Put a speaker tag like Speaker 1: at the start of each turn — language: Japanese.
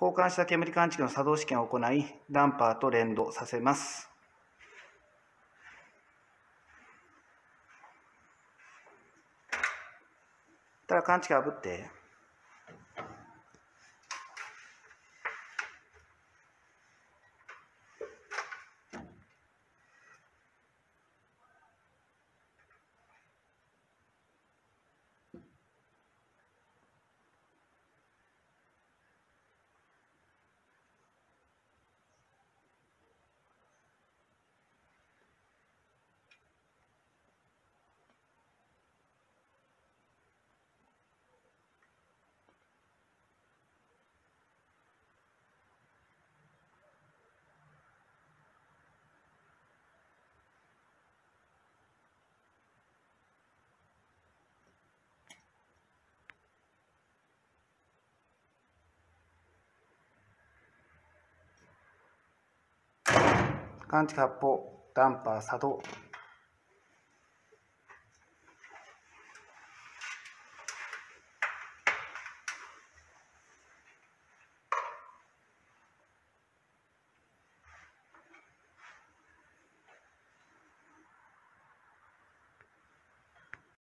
Speaker 1: 交換した煙感知器の作動試験を行い、ダンパーと連動させます。ただ感知器を炙って。感知発砲ダンパー作動